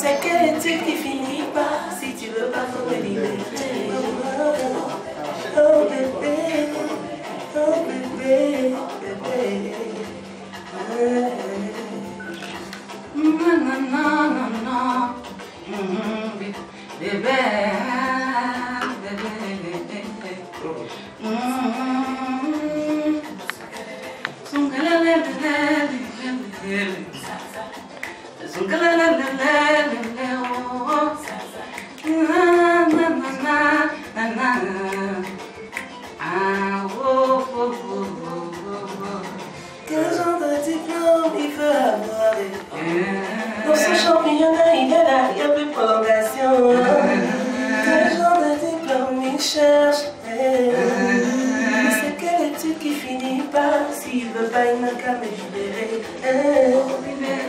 C'est quelle étude qui finit pas si tu veux pas me libérer. Oh bébé, oh bébé, bébé. Non, non, non, non. Mm, Bébé, bébé, bébé. Mm. Sungalalelelelelelele. Sungalalelelelelele, Yeah. son championnat, il est là, il n'y a plus de prolongation. Quel genre de diplôme il cherche eh. C'est quelle étude qui finit pas S'il veut pas, il n'a qu'à me libérer. Libéré.